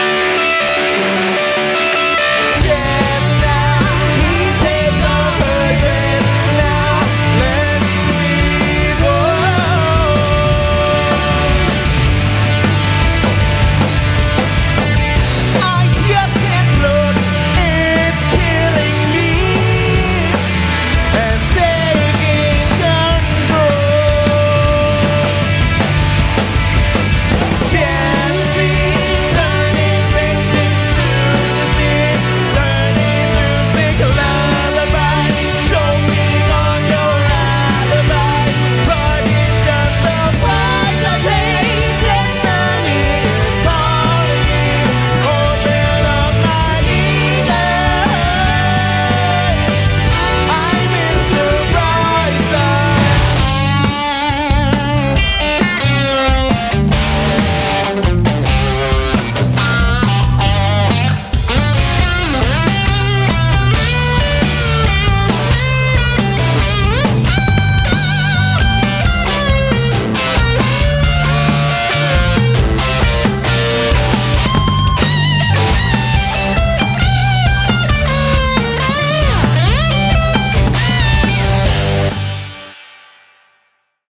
Bye.